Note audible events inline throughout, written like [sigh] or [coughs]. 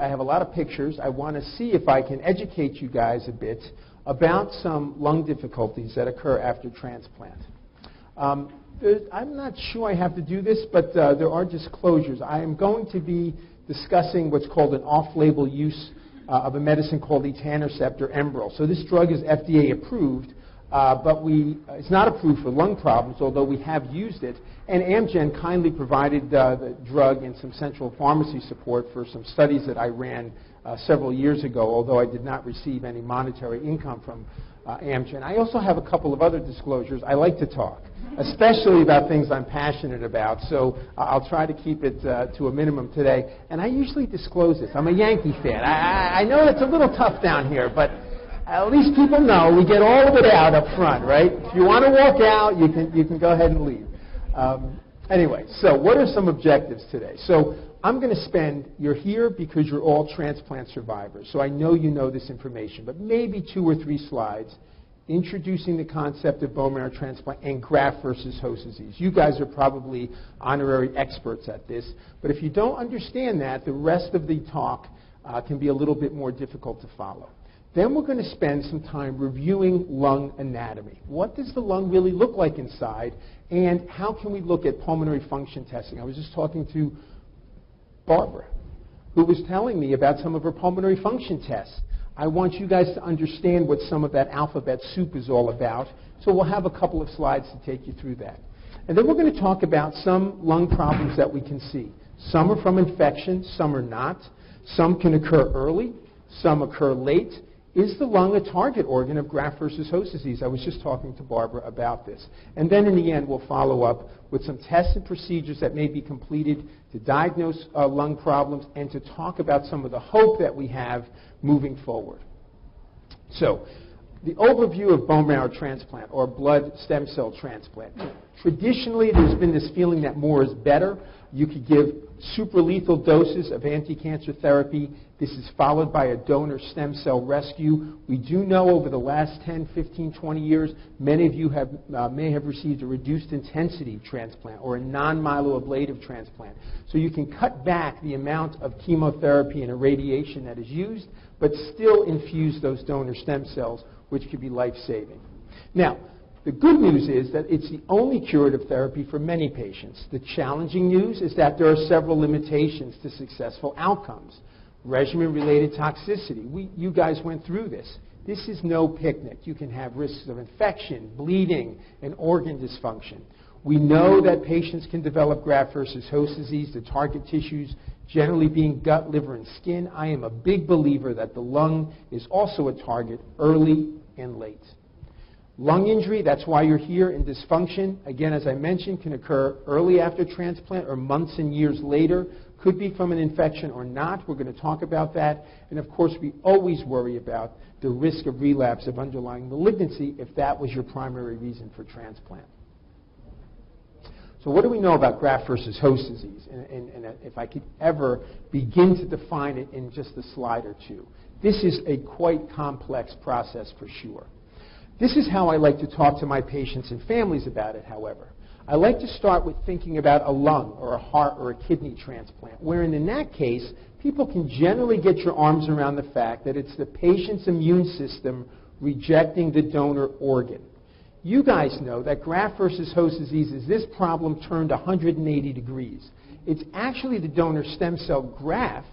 I have a lot of pictures. I want to see if I can educate you guys a bit about some lung difficulties that occur after transplant. Um, I'm not sure I have to do this, but uh, there are disclosures. I am going to be discussing what's called an off-label use uh, of a medicine called etanercept or Enbrel. So this drug is FDA approved, uh, but we, uh, it's not approved for lung problems, although we have used it. And Amgen kindly provided uh, the drug and some central pharmacy support for some studies that I ran uh, several years ago, although I did not receive any monetary income from uh, Amgen. I also have a couple of other disclosures. I like to talk, especially about things I'm passionate about, so I'll try to keep it uh, to a minimum today. And I usually disclose this. I'm a Yankee fan. I, I know it's a little tough down here, but at least people know we get all of it out up front, right? If you want to walk out, you can, you can go ahead and leave. Um, anyway, so what are some objectives today? So I'm going to spend, you're here because you're all transplant survivors, so I know you know this information, but maybe two or three slides introducing the concept of bone marrow transplant and graft versus host disease. You guys are probably honorary experts at this, but if you don't understand that, the rest of the talk uh, can be a little bit more difficult to follow. Then we're going to spend some time reviewing lung anatomy. What does the lung really look like inside, and how can we look at pulmonary function testing? I was just talking to Barbara, who was telling me about some of her pulmonary function tests. I want you guys to understand what some of that alphabet soup is all about. So we'll have a couple of slides to take you through that. And then we're going to talk about some lung problems that we can see. Some are from infection, some are not. Some can occur early, some occur late, is the lung a target organ of graft versus host disease? I was just talking to Barbara about this. And then in the end, we'll follow up with some tests and procedures that may be completed to diagnose uh, lung problems and to talk about some of the hope that we have moving forward. So, the overview of bone marrow transplant or blood stem cell transplant. Traditionally, there's been this feeling that more is better. You could give supralethal doses of anti-cancer therapy. This is followed by a donor stem cell rescue. We do know over the last 10, 15, 20 years, many of you have, uh, may have received a reduced intensity transplant or a non-myeloablative transplant. So you can cut back the amount of chemotherapy and irradiation that is used, but still infuse those donor stem cells, which could be life-saving. Now, the good news is that it's the only curative therapy for many patients. The challenging news is that there are several limitations to successful outcomes. Regimen-related toxicity. We, you guys went through this. This is no picnic. You can have risks of infection, bleeding, and organ dysfunction. We know that patients can develop graft versus host disease, the target tissues generally being gut, liver, and skin. I am a big believer that the lung is also a target early and late. Lung injury, that's why you're here, and dysfunction, again, as I mentioned, can occur early after transplant or months and years later. Could be from an infection or not. We're going to talk about that. And of course, we always worry about the risk of relapse of underlying malignancy if that was your primary reason for transplant. So what do we know about graft versus host disease? And, and, and, if I could ever begin to define it in just a slide or two. This is a quite complex process for sure. This is how I like to talk to my patients and families about it, however. I like to start with thinking about a lung or a heart or a kidney transplant, wherein in that case, people can generally get your arms around the fact that it's the patient's immune system rejecting the donor organ. You guys know that graft versus host disease is this problem turned 180 degrees. It's actually the donor stem cell graft,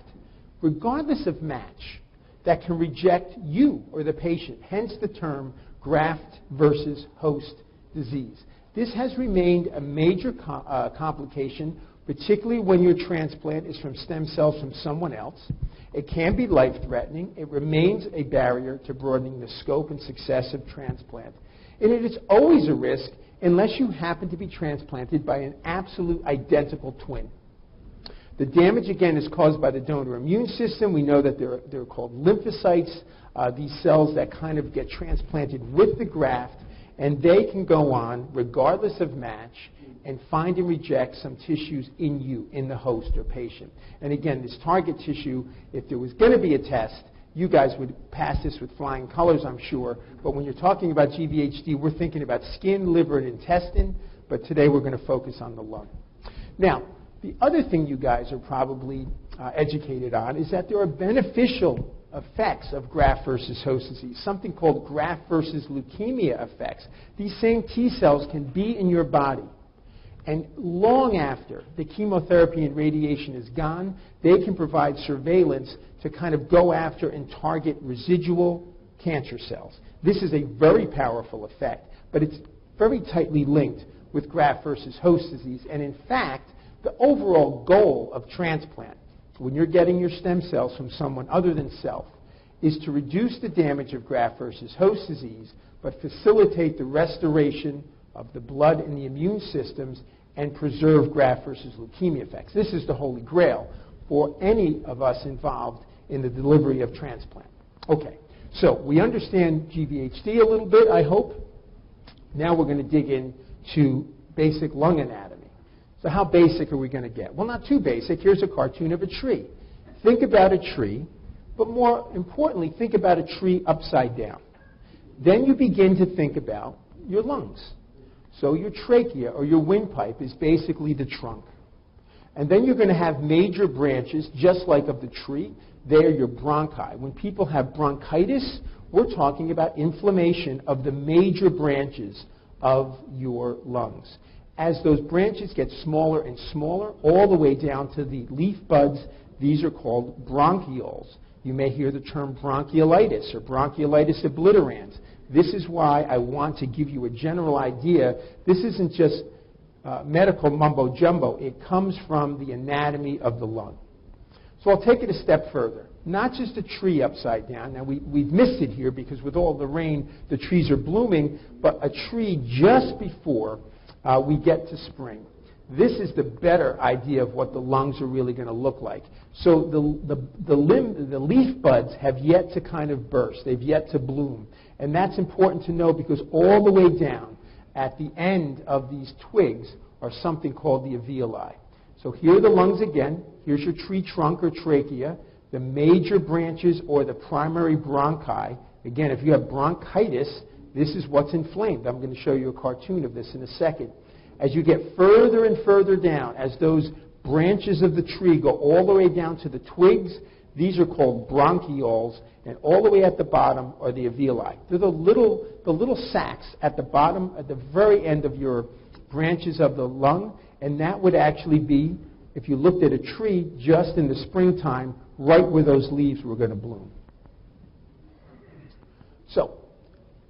regardless of match, that can reject you or the patient, hence the term graft versus host disease. This has remained a major uh, complication, particularly when your transplant is from stem cells from someone else. It can be life threatening. It remains a barrier to broadening the scope and success of transplant. And it is always a risk unless you happen to be transplanted by an absolute identical twin. The damage, again, is caused by the donor immune system. We know that they're, they're called lymphocytes, uh, these cells that kind of get transplanted with the graft, and they can go on, regardless of match, and find and reject some tissues in you, in the host or patient. And again, this target tissue, if there was going to be a test, you guys would pass this with flying colors, I'm sure. But when you're talking about GVHD, we're thinking about skin, liver, and intestine. But today we're going to focus on the lung. Now, the other thing you guys are probably uh, educated on is that there are beneficial effects of graft versus host disease, something called graft versus leukemia effects. These same T cells can be in your body. And long after the chemotherapy and radiation is gone, they can provide surveillance to kind of go after and target residual cancer cells. This is a very powerful effect, but it's very tightly linked with graft versus host disease. And in fact, the overall goal of transplant, when you're getting your stem cells from someone other than self, is to reduce the damage of graft versus host disease, but facilitate the restoration of the blood and the immune systems and preserve graft versus leukemia effects. This is the holy grail for any of us involved in the delivery of transplant. Okay, so we understand GVHD a little bit, I hope. Now we're going to dig into basic lung anatomy. So how basic are we going to get? Well, not too basic. Here's a cartoon of a tree. Think about a tree, but more importantly, think about a tree upside down. Then you begin to think about your lungs. So your trachea or your windpipe is basically the trunk. And then you're going to have major branches, just like of the tree. They're your bronchi. When people have bronchitis, we're talking about inflammation of the major branches of your lungs. As those branches get smaller and smaller, all the way down to the leaf buds, these are called bronchioles. You may hear the term bronchiolitis or bronchiolitis obliterans. This is why I want to give you a general idea. This isn't just uh, medical mumbo jumbo, it comes from the anatomy of the lung. So I'll take it a step further. Not just a tree upside down. Now, we, we've missed it here because with all the rain, the trees are blooming, but a tree just before uh, we get to spring. This is the better idea of what the lungs are really going to look like. So the, the, the, limb, the leaf buds have yet to kind of burst. They've yet to bloom. And that's important to know because all the way down at the end of these twigs are something called the alveoli. So here are the lungs again. Here's your tree trunk or trachea. The major branches or the primary bronchi. Again, if you have bronchitis, this is what's inflamed. I'm going to show you a cartoon of this in a second. As you get further and further down, as those branches of the tree go all the way down to the twigs, these are called bronchioles, and all the way at the bottom are the alveoli. They're the little, the little sacs at the bottom, at the very end of your branches of the lung, and that would actually be, if you looked at a tree just in the springtime, right where those leaves were going to bloom. So,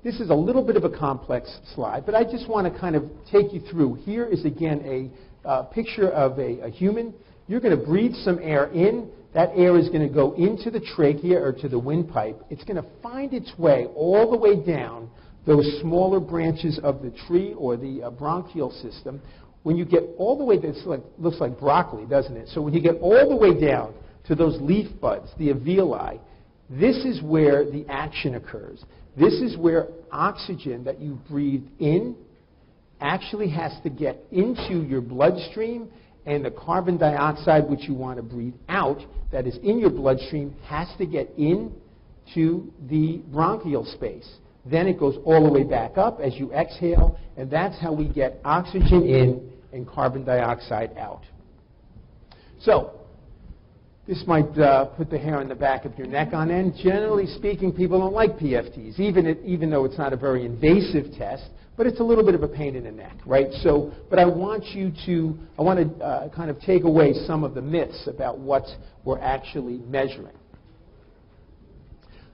this is a little bit of a complex slide, but I just want to kind of take you through. Here is again a uh, picture of a, a human. You're going to breathe some air in. That air is going to go into the trachea or to the windpipe. It's going to find its way all the way down those smaller branches of the tree or the uh, bronchial system. When you get all the way, this like, looks like broccoli, doesn't it? So when you get all the way down to those leaf buds, the alveoli, this is where the action occurs. This is where oxygen that you breathe in actually has to get into your bloodstream, and the carbon dioxide which you want to breathe out that is in your bloodstream has to get into the bronchial space. Then it goes all the way back up as you exhale, and that's how we get oxygen in and carbon dioxide out. So, this might uh, put the hair on the back of your neck on end. Generally speaking, people don't like PFTs, even, it, even though it's not a very invasive test, but it's a little bit of a pain in the neck, right? So, but I want you to, I want to uh, kind of take away some of the myths about what we're actually measuring.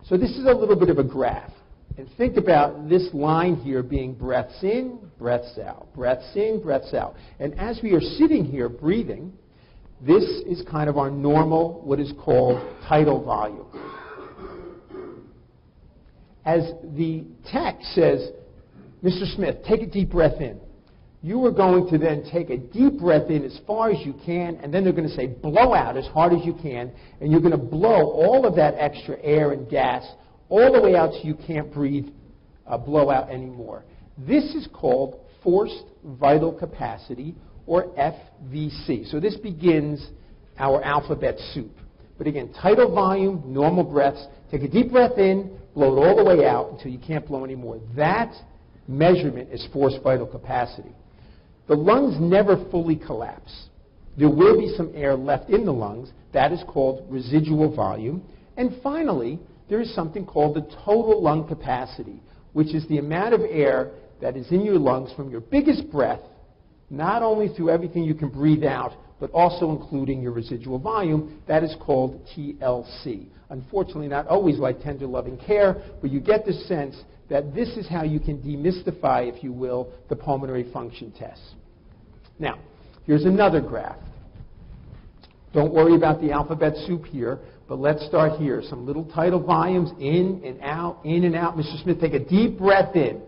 So this is a little bit of a graph. And think about this line here being breaths in, breaths out, breaths in, breaths out. And as we are sitting here breathing, this is kind of our normal, what is called tidal volume. As the text says, Mr. Smith, take a deep breath in. You are going to then take a deep breath in as far as you can, and then they're going to say, blow out as hard as you can, and you're going to blow all of that extra air and gas all the way out so you can't breathe, uh, blow out anymore. This is called forced vital capacity, or FVC. So this begins our alphabet soup. But again, tidal volume, normal breaths. Take a deep breath in, blow it all the way out until you can't blow anymore. That measurement is forced vital capacity. The lungs never fully collapse. There will be some air left in the lungs. That is called residual volume. And finally, there is something called the total lung capacity, which is the amount of air that is in your lungs from your biggest breath, not only through everything you can breathe out, but also including your residual volume. That is called TLC. Unfortunately, not always like tender loving care, but you get the sense that this is how you can demystify, if you will, the pulmonary function test. Now, here's another graph. Don't worry about the alphabet soup here, but let's start here. Some little tidal volumes in and out, in and out. Mr. Smith, take a deep breath in,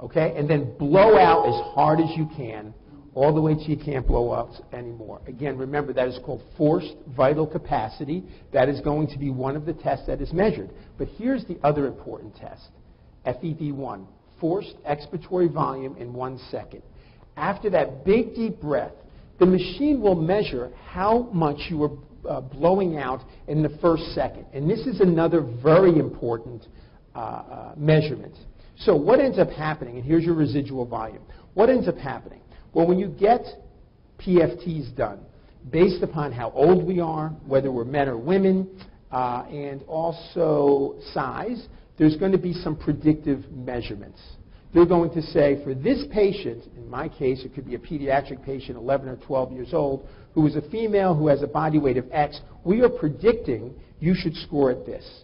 okay, and then blow out as hard as you can, all the way till you can't blow out anymore. Again, remember that is called forced vital capacity. That is going to be one of the tests that is measured. But here's the other important test FEV1, forced expiratory volume in one second. After that big deep breath, the machine will measure how much you are uh, blowing out in the first second. And this is another very important uh, uh, measurement. So what ends up happening, and here's your residual volume. What ends up happening? Well, when you get PFTs done, based upon how old we are, whether we're men or women, uh, and also size, there's going to be some predictive measurements. They're going to say, for this patient, in my case, it could be a pediatric patient, 11 or 12 years old, who is a female who has a body weight of X, we are predicting you should score at this.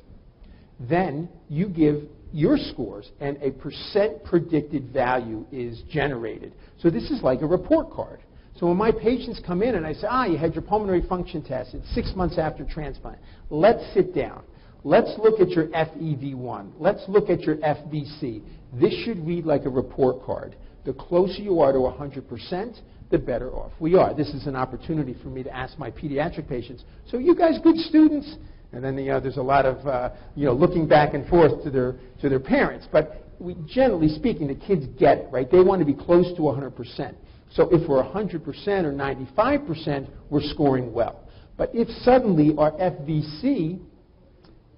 Then you give your scores, and a percent predicted value is generated. So this is like a report card. So when my patients come in and I say, ah, you had your pulmonary function test, six months after transplant, let's sit down. Let's look at your FEV1. Let's look at your FVC. This should read like a report card. The closer you are to 100%, the better off we are. This is an opportunity for me to ask my pediatric patients, so you guys good students? And then you know, there's a lot of uh, you know, looking back and forth to their, to their parents. But we, generally speaking, the kids get it, right? They want to be close to 100%. So if we're 100% or 95%, we're scoring well. But if suddenly our FVC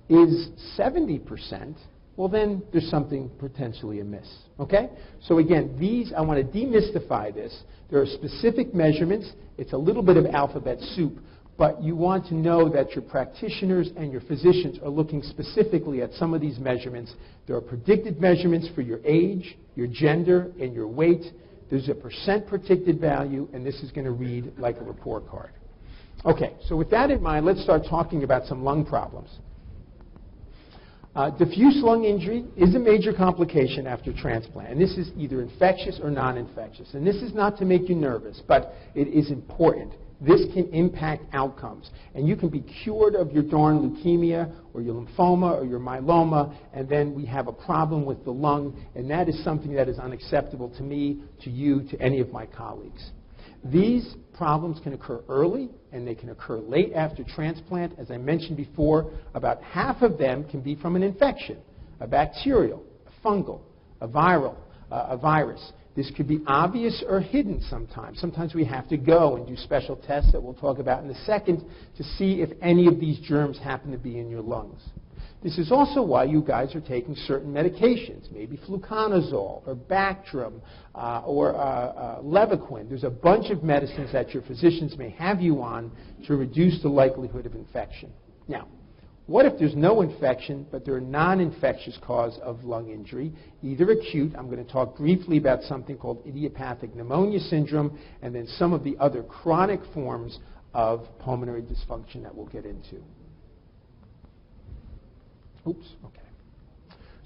is 70%, well, then there's something potentially amiss. Okay? So again, these, I want to demystify this. There are specific measurements. It's a little bit of alphabet soup, but you want to know that your practitioners and your physicians are looking specifically at some of these measurements. There are predicted measurements for your age, your gender, and your weight. There's a percent predicted value, and this is going to read like a report card. Okay, so with that in mind, let's start talking about some lung problems. Uh, diffuse lung injury is a major complication after transplant, and this is either infectious or non-infectious. And this is not to make you nervous, but it is important. This can impact outcomes, and you can be cured of your darn leukemia or your lymphoma or your myeloma, and then we have a problem with the lung, and that is something that is unacceptable to me, to you, to any of my colleagues. These problems can occur early and they can occur late after transplant. As I mentioned before, about half of them can be from an infection, a bacterial, a fungal, a viral, uh, a virus. This could be obvious or hidden sometimes. Sometimes we have to go and do special tests that we'll talk about in a second to see if any of these germs happen to be in your lungs. This is also why you guys are taking certain medications, maybe fluconazole or Bactrim uh, or uh, uh. There's a bunch of medicines that your physicians may have you on to reduce the likelihood of infection. Now, what if there's no infection, but there are non-infectious cause of lung injury, either acute, I'm going to talk briefly about something called idiopathic pneumonia syndrome, and then some of the other chronic forms of pulmonary dysfunction that we'll get into. Oops, okay.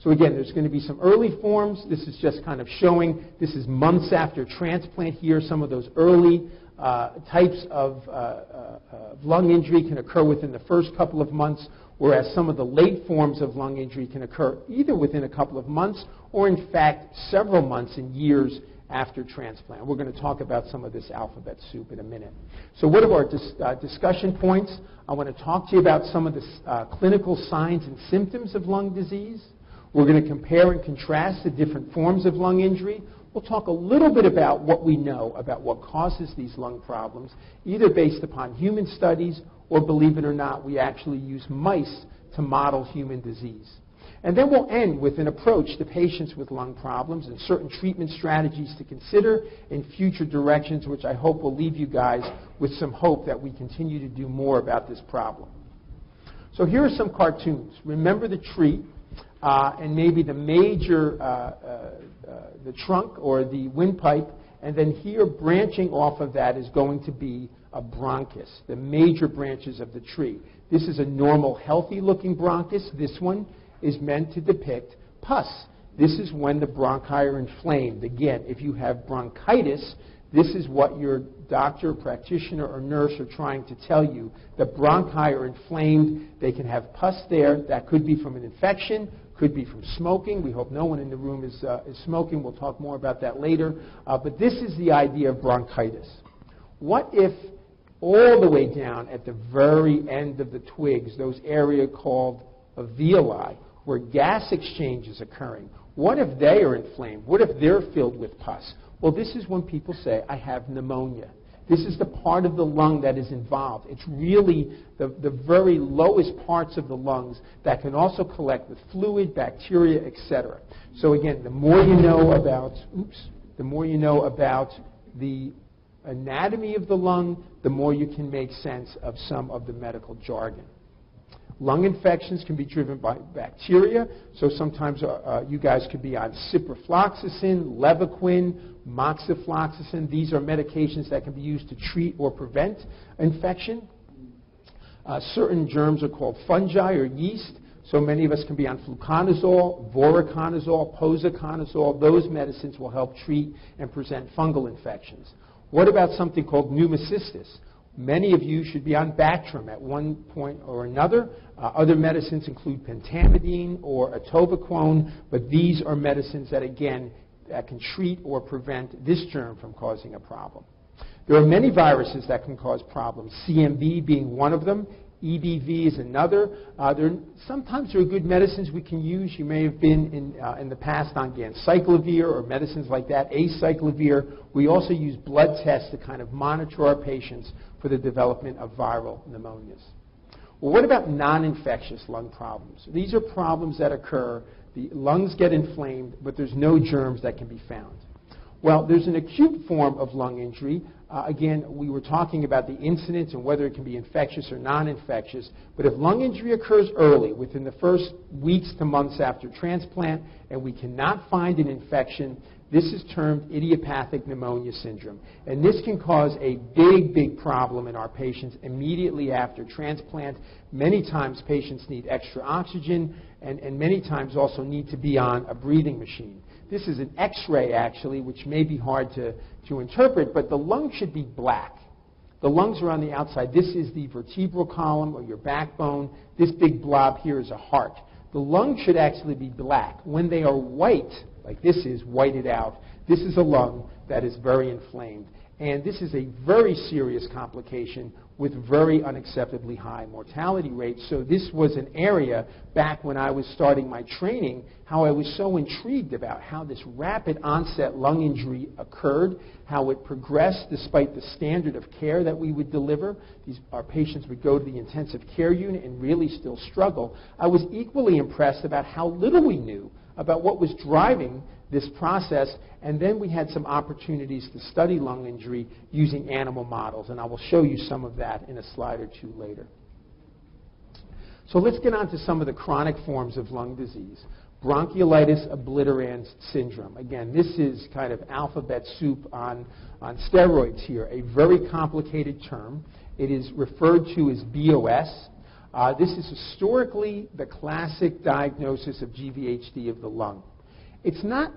So again, there's going to be some early forms. This is just kind of showing, this is months after transplant here. Some of those early uh, types of uh, uh, lung injury can occur within the first couple of months, whereas some of the late forms of lung injury can occur either within a couple of months or, in fact, several months and years after transplant. We're going to talk about some of this alphabet soup in a minute. So what are our dis- uh, discussion points? I want to talk to you about some of the uh, clinical signs and symptoms of lung disease. We're going to compare and contrast the different forms of lung injury. We'll talk a little bit about what we know about what causes these lung problems, either based upon human studies or, believe it or not, we actually use mice to model human disease. And then we'll end with an approach to patients with lung problems and certain treatment strategies to consider in future directions, which I hope will leave you guys with some hope that we continue to do more about this problem. So here are some cartoons. Remember the tree uh, and maybe the major, uh, uh, uh the trunk or the windpipe, and then here branching off of that is going to be a bronchus, the major branches of the tree. This is a normal, healthy looking bronchus. This one is meant to depict pus. This is when the bronchi are inflamed. Again, if you have bronchitis, this is what your doctor, practitioner, or nurse are trying to tell you. The bronchi are inflamed. They can have pus there. That could be from an infection, could be from smoking. We hope no one in the room is, uh, is smoking. We'll talk more about that later. Uh, but this is the idea of bronchitis. What if all the way down at the very end of the twigs, those area called alveoli, where gas exchange is occurring. What if they are inflamed? What if they're filled with pus? Well, this is when people say, I have pneumonia. This is the part of the lung that is involved. It's really the, the very lowest parts of the lungs that can also collect with fluid, bacteria, etc. So again, the more you know about, oops, the more you know about the anatomy of the lung, the more you can make sense of some of the medical jargon. Lung infections can be driven by bacteria, so sometimes uh, uh, you guys could be on ciprofloxacin, levaquin, moxifloxacin. These are medications that can be used to treat or prevent infection. Uh, certain germs are called fungi or yeast, so many of us can be on fluconazole, voriconazole, posaconazole. Those medicines will help treat and present fungal infections. What about something called pneumocystis? Many of you should be on Bactrim at one point or another. Uh, other medicines include pentamidine or atovaquone, but these are medicines that, again, that can treat or prevent this germ from causing a problem. There are many viruses that can cause problems, CMV being one of them. EBV is another. Uh, there, sometimes there are good medicines we can use. You may have been in, uh, in the past on ganciclovir or medicines like that, acyclovir. We also use blood tests to kind of monitor our patients for the development of viral pneumonias. Well, what about non-infectious lung problems? These are problems that occur. The lungs get inflamed, but there's no germs that can be found. Well, there's an acute form of lung injury uh, again, we were talking about the incidence and whether it can be infectious or non-infectious. But if lung injury occurs early, within the first weeks to months after transplant, and we cannot find an infection, this is termed idiopathic pneumonia syndrome. And this can cause a big, big problem in our patients immediately after transplant. Many times patients need extra oxygen and, and many times also need to be on a breathing machine. This is an X-ray, actually, which may be hard to, to interpret, but the lung should be black. The lungs are on the outside. This is the vertebral column or your backbone. This big blob here is a heart. The lung should actually be black. When they are white, like this is whited out, this is a lung that is very inflamed. And this is a very serious complication with very unacceptably high mortality rates. So this was an area back when I was starting my training, how I was so intrigued about how this rapid onset lung injury occurred, how it progressed despite the standard of care that we would deliver. These, our patients would go to the intensive care unit and really still struggle. I was equally impressed about how little we knew about what was driving this process, and then we had some opportunities to study lung injury using animal models, and I will show you some of that in a slide or two later. So let's get on to some of the chronic forms of lung disease. Bronchiolitis obliterans syndrome. Again, this is kind of alphabet soup on, on steroids here, a very complicated term. It is referred to as BOS. Uh, this is historically the classic diagnosis of GVHD of the lung. It's not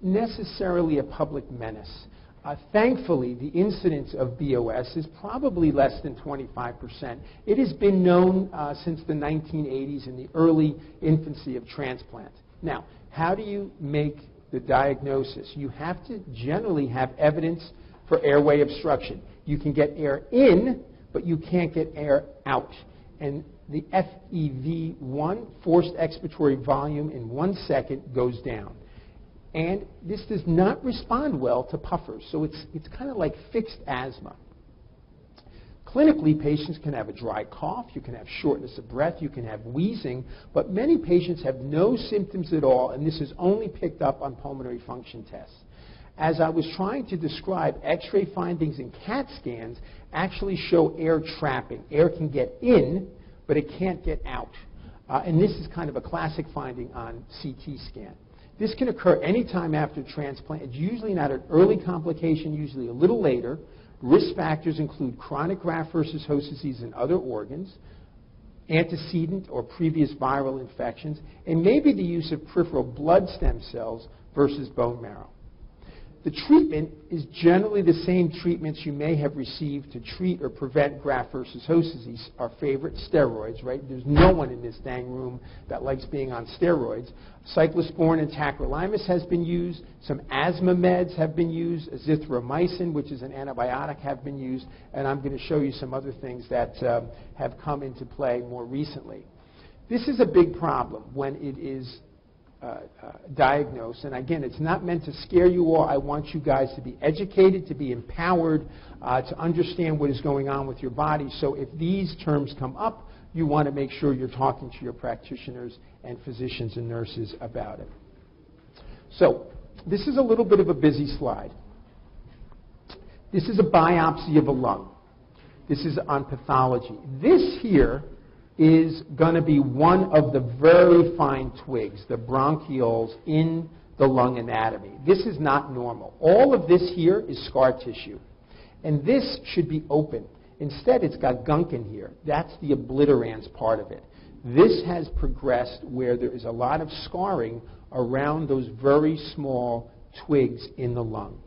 necessarily a public menace. Uh, thankfully, the incidence of BOS is probably less than 25%. It has been known uh, since the 1980s in the early infancy of transplant. Now, how do you make the diagnosis? You have to generally have evidence for airway obstruction. You can get air in, but you can't get air out. And the FEV1, forced expiratory volume, in one second goes down. And this does not respond well to puffers, so it's, it's kind of like fixed asthma. Clinically, patients can have a dry cough, you can have shortness of breath, you can have wheezing, but many patients have no symptoms at all, and this is only picked up on pulmonary function tests. As I was trying to describe, x-ray findings in CAT scans actually show air trapping. Air can get in, but it can't get out. Uh, and this is kind of a classic finding on CT scan. This can occur anytime after transplant. It's usually not an early complication, usually a little later. Risk factors include chronic graft versus host disease in other organs, antecedent or previous viral infections, and maybe the use of peripheral blood stem cells versus bone marrow. The treatment is generally the same treatments you may have received to treat or prevent graft versus host disease. Our favorite, steroids, right? There's no one in this dang room that likes being on steroids. Cyclosporin and tacrolimus has been used. Some asthma meds have been used. Azithromycin, which is an antibiotic, have been used. And I'm going to show you some other things that uh, have come into play more recently. This is a big problem when it is diagnose. And again, it's not meant to scare you all. I want you guys to be educated, to be empowered, uh, to understand what is going on with your body. So if these terms come up, you want to make sure you're talking to your practitioners and physicians and nurses about it. So this is a little bit of a busy slide. This is a biopsy of a lung. This is on pathology. This here is going to be one of the very fine twigs, the bronchioles in the lung anatomy. This is not normal. All of this here is scar tissue. And this should be open. Instead, it's got gunk in here. That's the obliterans part of it. This has progressed where there is a lot of scarring around those very small twigs in the lung.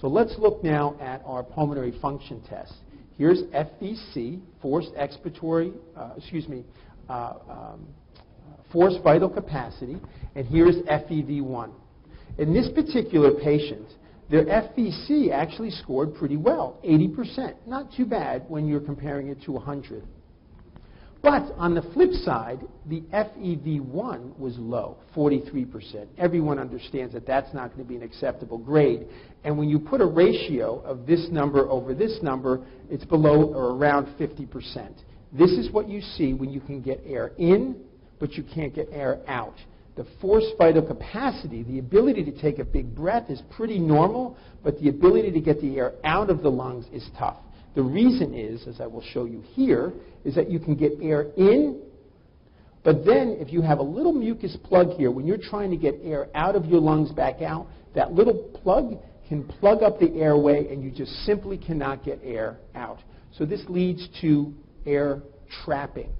So let's look now at our pulmonary function test. Here's FVC, forced expiratory, uh, excuse me, uh, um, forced vital capacity, and here's FEV1. In this particular patient, their FVC actually scored pretty well, 80%. Not too bad when you're comparing it to 100. But on the flip side, the FEV1 was low, 43%. Everyone understands that that's not going to be an acceptable grade. And when you put a ratio of this number over this number, it's below or around 50%. This is what you see when you can get air in, but you can't get air out. The forced vital capacity, the ability to take a big breath, is pretty normal, but the ability to get the air out of the lungs is tough. The reason is, as I will show you here, is that you can get air in, but then if you have a little mucus plug here, when you're trying to get air out of your lungs back out, that little plug can plug up the airway and you just simply cannot get air out. So this leads to air trapping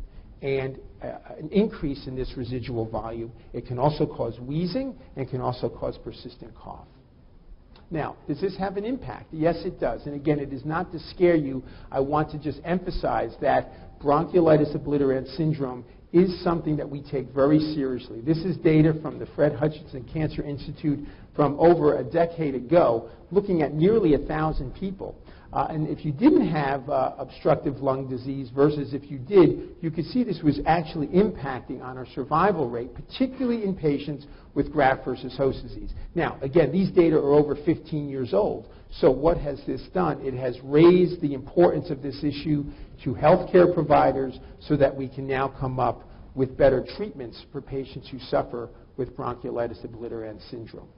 and uh, an increase in this residual volume. It can also cause wheezing and can also cause persistent cough. Now, does this have an impact? Yes, it does. And again, it is not to scare you. I want to just emphasize that bronchiolitis obliterans syndrome is something that we take very seriously. This is data from the Fred Hutchinson Cancer Institute from over a decade ago, looking at nearly 1,000 people. Uh, and if you didn't have uh, obstructive lung disease versus if you did, you could see this was actually impacting on our survival rate, particularly in patients with graft versus host disease. Now, again, these data are over 15 years old. So what has this done? It has raised the importance of this issue to healthcare providers so that we can now come up with better treatments for patients who suffer with bronchiolitis obliterans syndrome.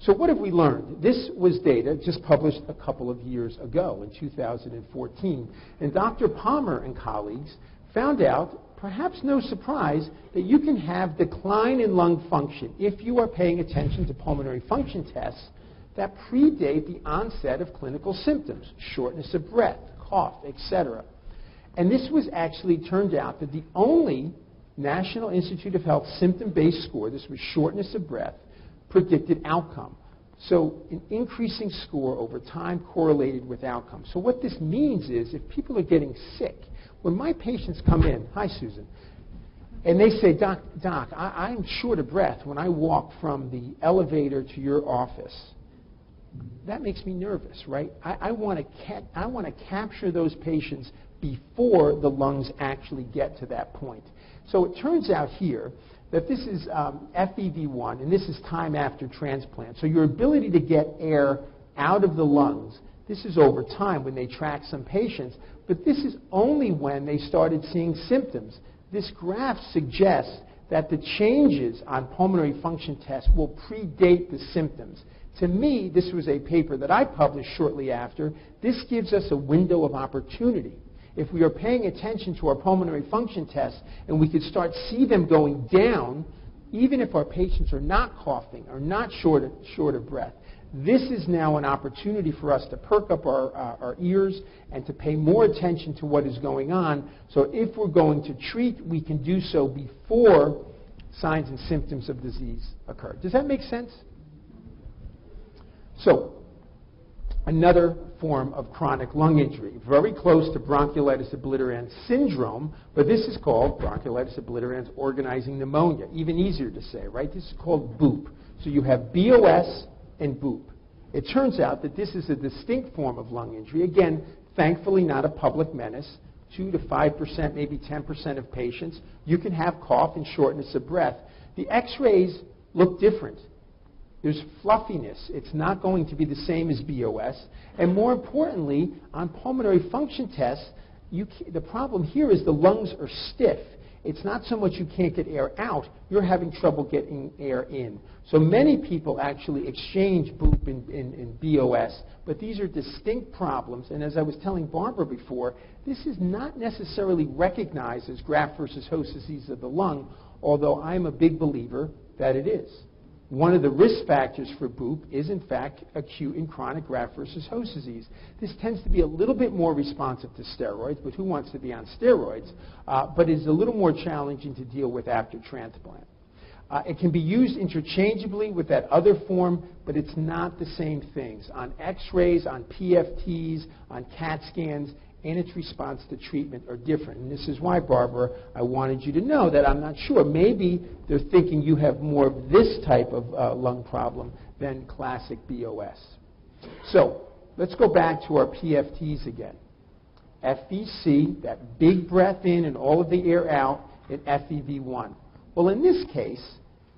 So what have we learned? This was data just published a couple of years ago in 2014. And Dr. Palmer and colleagues found out, perhaps no surprise, that you can have decline in lung function if you are paying attention to pulmonary function tests that predate the onset of clinical symptoms, shortness of breath, cough, etc. And this was actually turned out that the only National Institute of Health symptom-based score, this was shortness of breath, predicted outcome. So an increasing score over time correlated with outcome. So what this means is if people are getting sick, when my patients come in, hi Susan, and they say, Doc, Doc, I, am short of breath when I walk from the elevator to your office. That makes me nervous, right? I, I want to ca- I want to capture those patients before the lungs actually get to that point. So it turns out here that this is um, FEV1, and this is time after transplant. So your ability to get air out of the lungs, this is over time when they track some patients, but this is only when they started seeing symptoms. This graph suggests that the changes on pulmonary function tests will predate the symptoms. To me, this was a paper that I published shortly after. This gives us a window of opportunity. If we are paying attention to our pulmonary function tests and we could start see them going down, even if our patients are not coughing or not short of, short of breath, this is now an opportunity for us to perk up our, uh, our ears and to pay more attention to what is going on. So if we're going to treat, we can do so before signs and symptoms of disease occur. Does that make sense? So, another form of chronic lung injury, very close to bronchiolitis obliterans syndrome, but this is called bronchiolitis obliterans organizing pneumonia. Even easier to say, right? This is called BOOP. So you have BOS and BOOP. It turns out that this is a distinct form of lung injury. Again, thankfully not a public menace. 2 to 5%, maybe 10% of patients, you can have cough and shortness of breath. The x-rays look different. There's fluffiness. It's not going to be the same as BOS. And more importantly, on pulmonary function tests, the problem here is the lungs are stiff. It's not so much you can't get air out, you're having trouble getting air in. So many people actually exchange BOOP and, and, and BOS, but these are distinct problems. And as I was telling Barbara before, this is not necessarily recognized as graft versus host disease of the lung, although I'm a big believer that it is. One of the risk factors for BOOP is, in fact, acute and chronic graft versus host disease. This tends to be a little bit more responsive to steroids, but who wants to be on steroids? Uh, but is a little more challenging to deal with after transplant. Uh, it can be used interchangeably with that other form, but it's not the same things. On x-rays, on PFTs, on CAT scans, and its response to treatment are different. And this is why, Barbara, I wanted you to know that I'm not sure. Maybe they're thinking you have more of this type of uh, lung problem than classic BOS. So let's go back to our PFTs again. FVC, that big breath in and all of the air out, and FEV1. Well, in this case,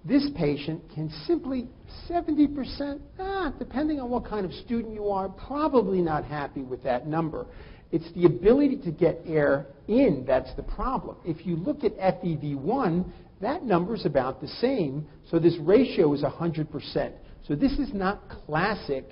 this patient can simply 70%, ah, depending on what kind of student you are, probably not happy with that number. It's the ability to get air in that's the problem. If you look at FEV1, that number is about the same, so this ratio is 100%. So this is not classic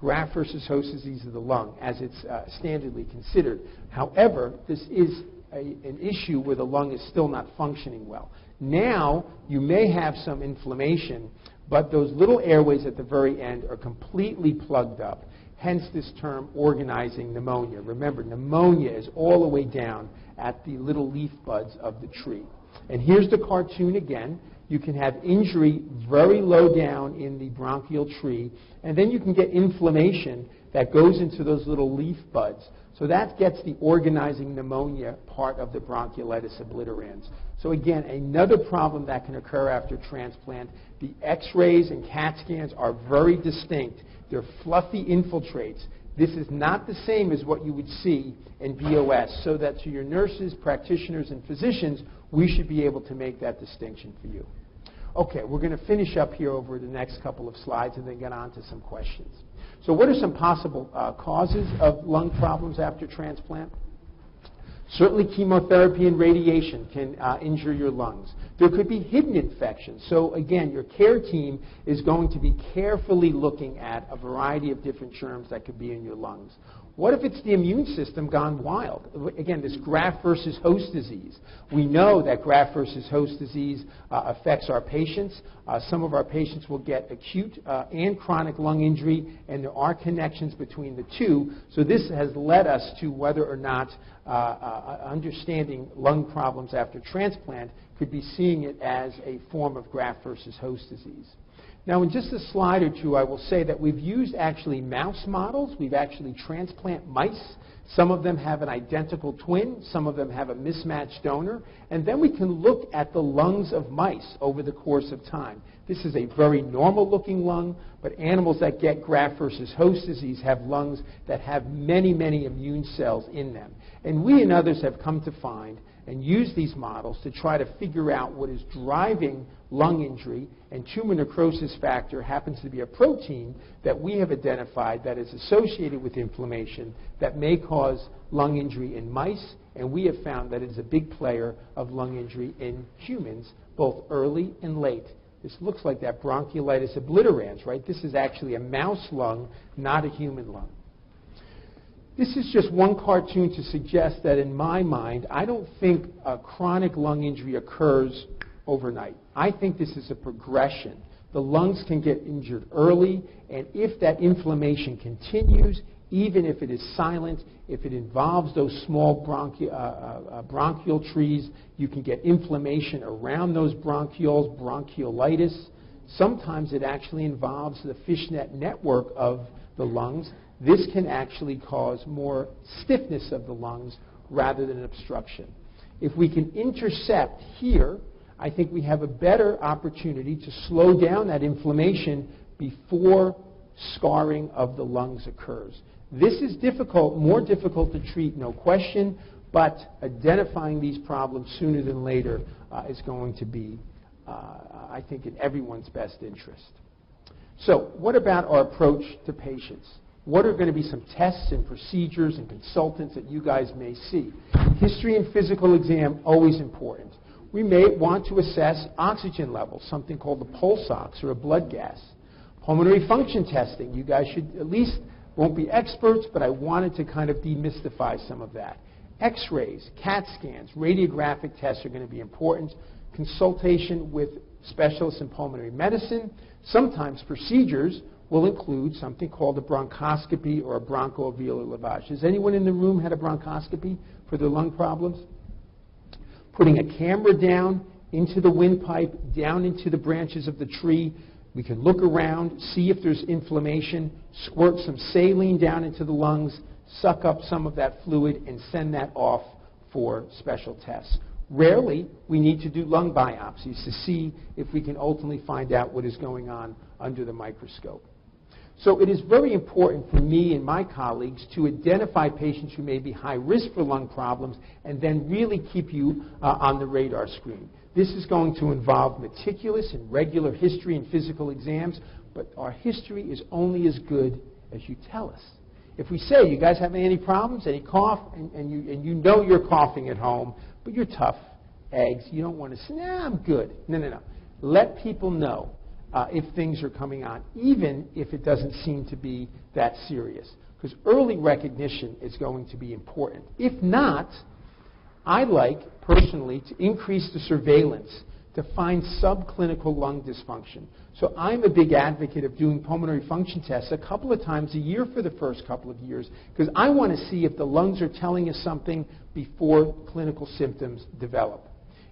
graft versus host disease of the lung as it's uh, standardly considered. However, this is a, an issue where the lung is still not functioning well. Now, you may have some inflammation, but those little airways at the very end are completely plugged up hence this term organizing pneumonia. Remember, pneumonia is all the way down at the little leaf buds of the tree. And here's the cartoon again. You can have injury very low down in the bronchial tree, and then you can get inflammation that goes into those little leaf buds. So that gets the organizing pneumonia part of the bronchiolitis obliterans. So again, another problem that can occur after transplant. The x-rays and CAT scans are very distinct. They're fluffy infiltrates. This is not the same as what you would see in BOS, so that to your nurses, practitioners, and physicians, we should be able to make that distinction for you. Okay, we're going to finish up here over the next couple of slides and then get on to some questions. So what are some possible uh, causes of lung problems after transplant? Certainly, chemotherapy and radiation can uh, injure your lungs. There could be hidden infections. So, again, your care team is going to be carefully looking at a variety of different germs that could be in your lungs. What if it's the immune system gone wild? Again, this graft versus host disease. We know that graft versus host disease uh, affects our patients. Uh, some of our patients will get acute uh, and chronic lung injury, and there are connections between the two. So this has led us to whether or not Uh, uh, uh, understanding lung problems after transplant could be seeing it as a form of graft versus host disease. Now, in just a slide or two, I will say that we've used actually mouse models. We've actually transplant mice. Some of them have an identical twin. Some of them have a mismatched donor. And then we can look at the lungs of mice over the course of time. This is a very normal looking lung, but animals that get graft versus host disease have lungs that have many, many immune cells in them. And we and others have come to find and use these models to try to figure out what is driving lung injury, and tumor necrosis factor happens to be a protein that we have identified that is associated with inflammation that may cause lung injury in mice, and we have found that it is a big player of lung injury in humans, both early and late. This looks like that bronchiolitis obliterans, right? This is actually a mouse lung, not a human lung. This is just one cartoon to suggest that in my mind, I don't think a chronic lung injury occurs overnight. I think this is a progression. The lungs can get injured early, and if that inflammation continues, even if it is silent, if it involves those small bronchi- uh, uh, uh, bronchial trees, you can get inflammation around those bronchioles, bronchiolitis. Sometimes it actually involves the fishnet network of the lungs. This can actually cause more stiffness of the lungs rather than obstruction. If we can intercept here, I think we have a better opportunity to slow down that inflammation before scarring of the lungs occurs. This is difficult, more difficult to treat, no question, but identifying these problems sooner than later uh, is going to be, uh, I think, in everyone's best interest. So, what about our approach to patients? What are going to be some tests and procedures and consultants that you guys may see? History and physical exam, always important. We may want to assess oxygen levels, something called the pulse ox or a blood gas. Pulmonary function testing, you guys should at least won't be experts, but I wanted to kind of demystify some of that. X-rays, CAT scans, radiographic tests are going to be important. Consultation with specialists in pulmonary medicine. Sometimes procedures will include something called a bronchoscopy or a bronchoalveolar lavage. Has anyone in the room had a bronchoscopy for their lung problems? Putting a camera down into the windpipe, down into the branches of the tree, we can look around, see if there's inflammation, squirt some saline down into the lungs, suck up some of that fluid, and send that off for special tests. Rarely, we need to do lung biopsies to see if we can ultimately find out what is going on under the microscope. So it is very important for me and my colleagues to identify patients who may be high risk for lung problems and then really keep you uh, on the radar screen. This is going to involve meticulous and regular history and physical exams, but our history is only as good as you tell us. If we say, you guys having any problems, any cough, and, and, you, and you know you're coughing at home, but you're tough eggs, you don't want to say, nah, I'm good. No, no, no. Let people know uh, if things are coming on, even if it doesn't seem to be that serious. Because early recognition is going to be important. If not, I like personally to increase the surveillance to find subclinical lung dysfunction. So I'm a big advocate of doing pulmonary function tests a couple of times a year for the first couple of years because I want to see if the lungs are telling us something before clinical symptoms develop.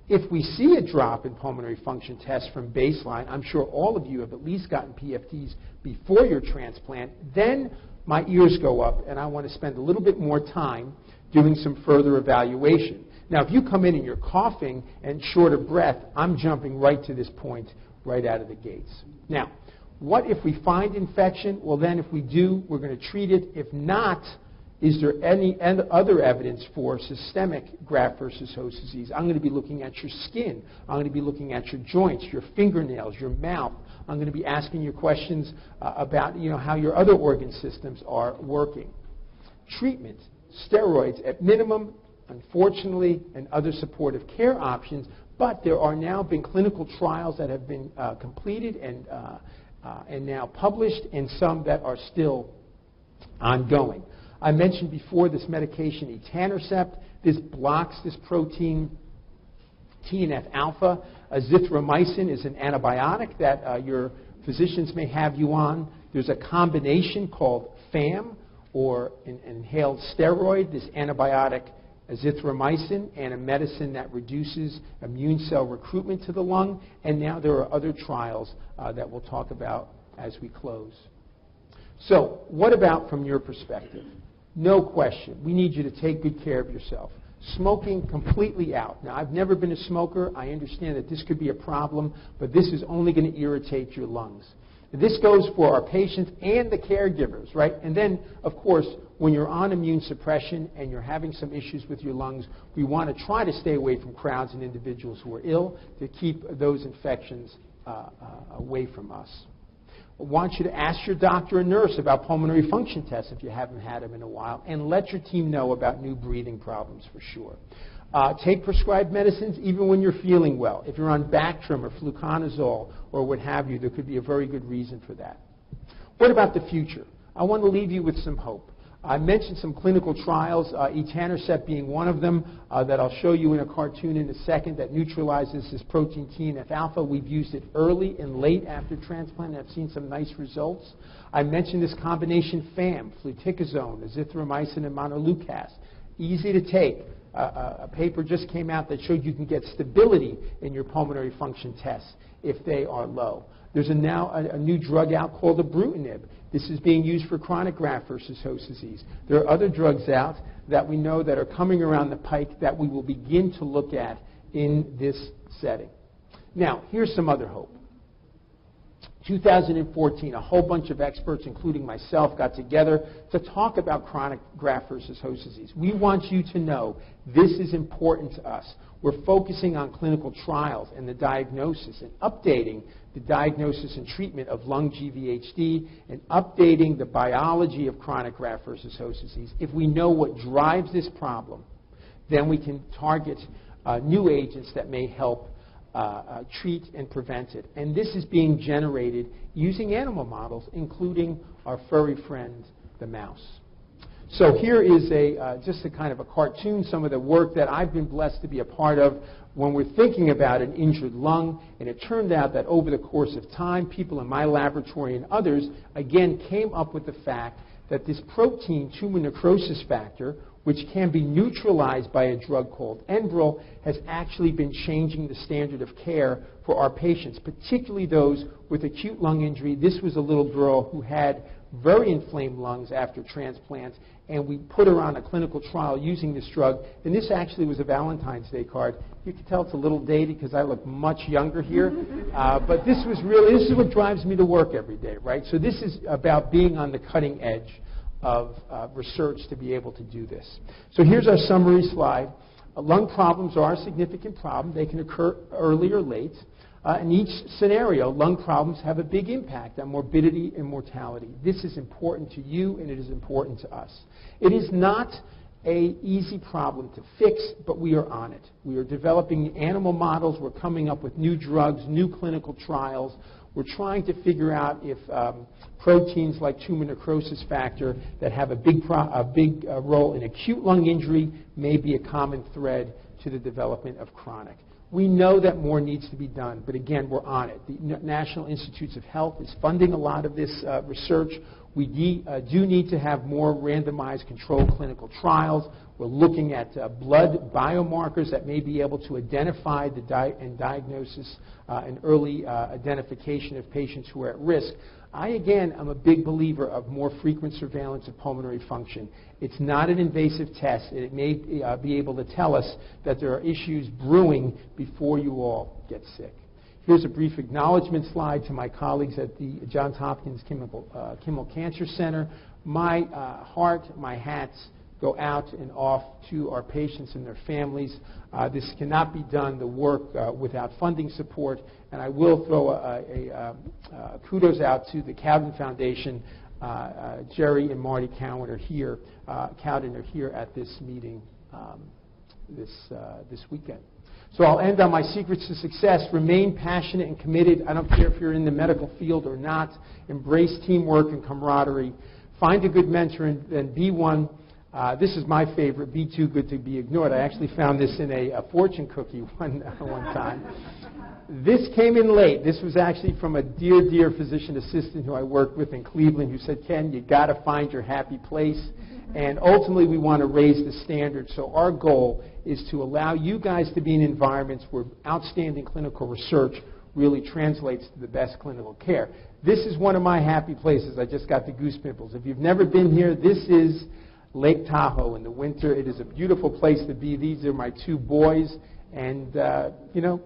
If we see a drop in pulmonary function tests from baseline, I'm sure all of you have at least gotten PFTs before your transplant, then my ears go up and I want to spend a little bit more time doing some further evaluation. Now, if you come in and you're coughing and short of breath, I'm jumping right to this point right out of the gates. Now, what if we find infection? Well, then, if we do, we're going to treat it. If not, is there any other evidence for systemic graft versus host disease? I'm going to be looking at your skin. I'm going to be looking at your joints, your fingernails, your mouth. I'm going to be asking you questions uh, about you know, how your other organ systems are working. Treatment, steroids at minimum, unfortunately, and other supportive care options, but there are now been clinical trials that have been uh, completed and, uh, uh, and now published, and some that are still ongoing. I mentioned before this medication, etanercept. This blocks this protein, TNF alpha. Azithromycin is an antibiotic that uh, your physicians may have you on. There's a combination called FAM, or an inhaled steroid, this antibiotic azithromycin and a medicine that reduces immune cell recruitment to the lung. And now there are other trials uh, that we'll talk about as we close. So, what about from your perspective? No question. We need you to take good care of yourself. Smoking completely out. Now, I've never been a smoker. I understand that this could be a problem, but this is only going to irritate your lungs. And this goes for our patients and the caregivers, right? And then, of course, when you're on immune suppression and you're having some issues with your lungs, we want to try to stay away from crowds and individuals who are ill to keep those infections uh, uh, away from us. I want you to ask your doctor or nurse about pulmonary function tests if you haven't had them in a while, and let your team know about new breathing problems for sure. Uh, take prescribed medicines even when you're feeling well. If you're on Bactrim or fluconazole or what have you, there could be a very good reason for that. What about the future? I want to leave you with some hope. I mentioned some clinical trials, uh, etanercept being one of them, uh, that I'll show you in a cartoon in a second, that neutralizes this protein TNF-alpha. We've used it early and late after transplant, and I've seen some nice results. I mentioned this combination FAM, fluticasone, azithromycin, and montelukast. Easy to take. A paper just came out that showed you can get stability in your pulmonary function tests if they are low. There's a now a, a, new drug out called ibrutinib. This is being used for chronic graft versus host disease. There are other drugs out that we know that are coming around the pike that we will begin to look at in this setting. Now, here's some other hope. 2014, a whole bunch of experts, including myself, got together to talk about chronic graft versus host disease. We want you to know this is important to us. We're focusing on clinical trials and the diagnosis and updating the diagnosis and treatment of lung GVHD and updating the biology of chronic graft versus host disease. If we know what drives this problem, then we can target uh, new agents that may help uh, uh, treat and prevent it. And this is being generated using animal models, including our furry friend, the mouse. So here is a, uh, just a kind of a cartoon, some of the work that I've been blessed to be a part of when we're thinking about an injured lung. And it turned out that over the course of time, people in my laboratory and others, again, came up with the fact that this protein, tumor necrosis factor, which can be neutralized by a drug called Enbrel, has actually been changing the standard of care for our patients, particularly those with acute lung injury. This was a little girl who had very inflamed lungs after transplant, and we put her on a clinical trial using this drug. And this actually was a Valentine's Day card. You can tell it's a little dated because I look much younger here. [laughs] Uh, but this was really, this is what drives me to work every day, right? So this is about being on the cutting edge of uh, research to be able to do this. So here's our summary slide. Uh, lung problems are a significant problem. They can occur early or late. Uh, in each scenario, lung problems have a big impact on morbidity and mortality. This is important to you and it is important to us. It is not a easy problem to fix, but we are on it. We are developing animal models. We're coming up with new drugs, new clinical trials. We're trying to figure out if um, proteins like tumor necrosis factor that have a big, pro- a big uh, role in acute lung injury may be a common thread to the development of chronic. We know that more needs to be done, but again, we're on it. The National Institutes of Health is funding a lot of this uh, research. We de- uh, do need to have more randomized controlled clinical trials. We're looking at uh, blood biomarkers that may be able to identify the di- and diagnosis uh, and early uh, identification of patients who are at risk. I, again, am a big believer of more frequent surveillance of pulmonary function. It's not an invasive test, it may uh, be able to tell us that there are issues brewing before you all get sick. Here's a brief acknowledgement slide to my colleagues at the Johns Hopkins Kimmel, uh, Kimmel Cancer Center. My uh, heart, my hats go out and off to our patients and their families. Uh, this cannot be done, the work, uh, without funding support. And I will throw a, a, a, a kudos out to the Cowden Foundation. Uh, uh Jerry and Marty Cowan are here. Uh, Cowden are here at this meeting um, this, uh, this weekend. So I'll end on my secrets to success. Remain passionate and committed. I don't care if you're in the medical field or not. Embrace teamwork and camaraderie. Find a good mentor and, and be one. Uh, this is my favorite, be too good to be ignored. I actually found this in a, a fortune cookie [laughs] one, one time. This came in late. This was actually from a dear, dear physician assistant who I worked with in Cleveland who said, Ken, you got to find your happy place. And ultimately, we want to raise the standard. So our goal is to allow you guys to be in environments where outstanding clinical research really translates to the best clinical care. This is one of my happy places. I just got the goose pimples. If you've never been here, this is Lake Tahoe in the winter. It is a beautiful place to be. These are my two boys, and uh, you know,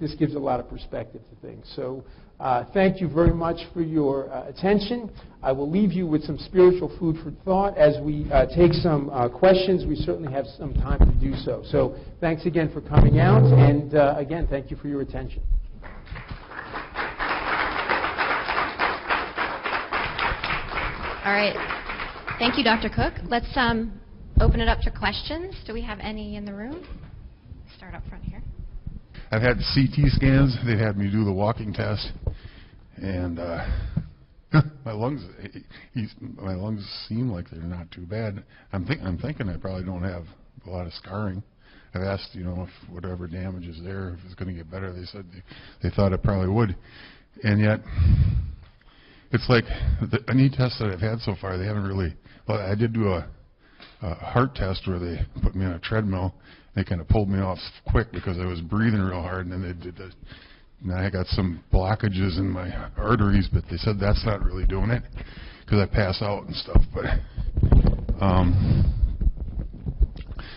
this gives a lot of perspective to things. So uh, thank you very much for your uh, attention. I will leave you with some spiritual food for thought as we uh, take some uh, questions. We certainly have some time to do so. So thanks again for coming out, and uh, again, thank you for your attention. All right. Thank you, Dr. Cooke. Let's um, open it up to questions. Do we have any in the room? Start up front here. I've had CT scans. They've had me do the walking test, and uh, [laughs] my lungs, my lungs seem like they're not too bad. I'm, think, I'm thinking I probably don't have a lot of scarring. I've asked, you know, if whatever damage is there, if it's going to get better. They said they, they thought it probably would, and yet it's like the, any test that I've had so far, they haven't really. Well, I did do a, a heart test where they put me on a treadmill. They kind of pulled me off quick because I was breathing real hard, and then they did the. Now I got some blockages in my arteries, but they said that's not really doing it because I pass out and stuff. But um,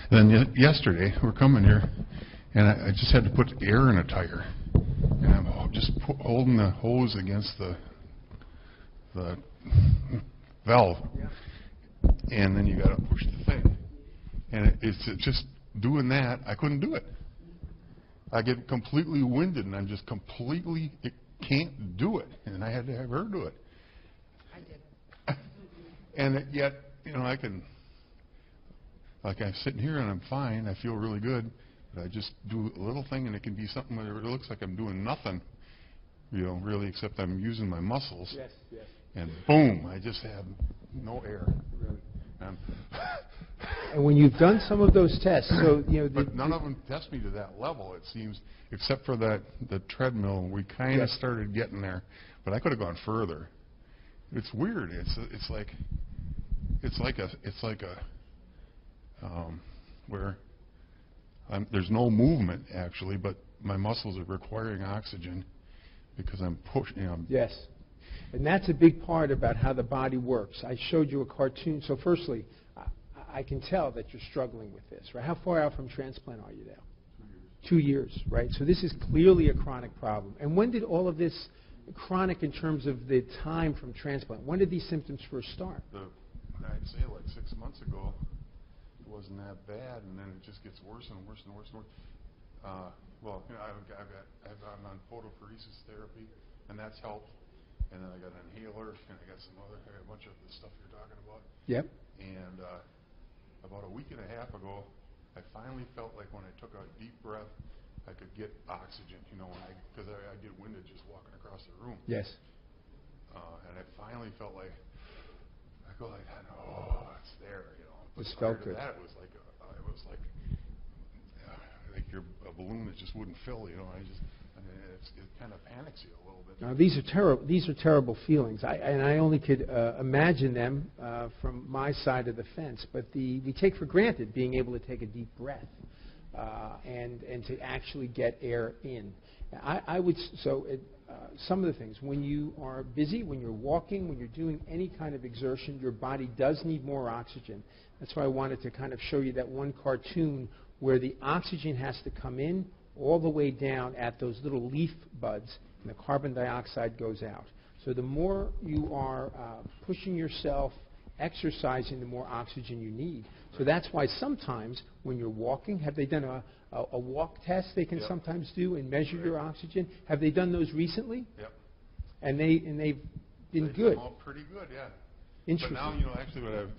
then y- yesterday we're coming here, and I, I just had to put air in a tire, and I'm just pu- holding the hose against the the valve, and then you got to push the thing. And it, it's it just doing that. I couldn't do it. I get completely winded, and I'm just completely it can't do it. And I had to have her do it. I did. [laughs] and it, yet, you know, I can. Like I'm sitting here and I'm fine. I feel really good. But I just do a little thing, and it can be something where it looks like I'm doing nothing. You know, really, except I'm using my muscles Yes, yes. And [laughs] boom, I just have no air. And, And when you've done some of those tests, so you know, the, but none of them test me to that level. It seems, except for that the treadmill. We kind of Yes. started getting there, but I could have gone further. It's weird. It's it's like it's like a it's like a um, where I'm, there's no movement actually, but my muscles are requiring oxygen because I'm pushing. You know, Yes. And that's a big part about how the body works. I showed you a cartoon. So, firstly, I, I can tell that you're struggling with this, right? How far out from transplant are you now? Two years, right? So, this is clearly a chronic problem. And when did all of this, chronic in terms of the time from transplant, when did these symptoms first start? the I'd say like six months ago, it wasn't that bad, and then it just gets worse and worse and worse and worse. Uh, well, you know, I've, I've I've, I'm on photopheresis therapy, and that's helped. And then I got an inhaler, and I got some other, I got a bunch of the stuff you're talking about. Yep. And uh, about a week and a half ago, I finally felt like when I took a deep breath, I could get oxygen. You know, when I because I, I get winded just walking across the room. Yes. Uh, and I finally felt like I go like that. Oh, it's there, you know. But Just felt good. that, it was like a, uh, it was like uh, like your a balloon that just wouldn't fill. You know, I just it's, it kind of panics you a little bit. Now, these are terrible. These are terrible feelings, I, and I only could uh, imagine them uh, from my side of the fence. But the, we take for granted being able to take a deep breath uh, and and to actually get air in. I, I would so it, uh, some of the things when you are busy, when you're walking, when you're doing any kind of exertion, your body does need more oxygen. That's why I wanted to kind of show you that one cartoon where the oxygen has to come in all the way down at those little leaf buds, and the carbon dioxide goes out. So the more you are uh, pushing yourself, exercising, the more oxygen you need. So that's why sometimes when you're walking, have they done a, a, a walk test they can Yep. sometimes do and measure your oxygen? Have they done those recently? Yep. And they and they've been They good. pretty good, yeah. Interesting. But now, you know, actually, what I've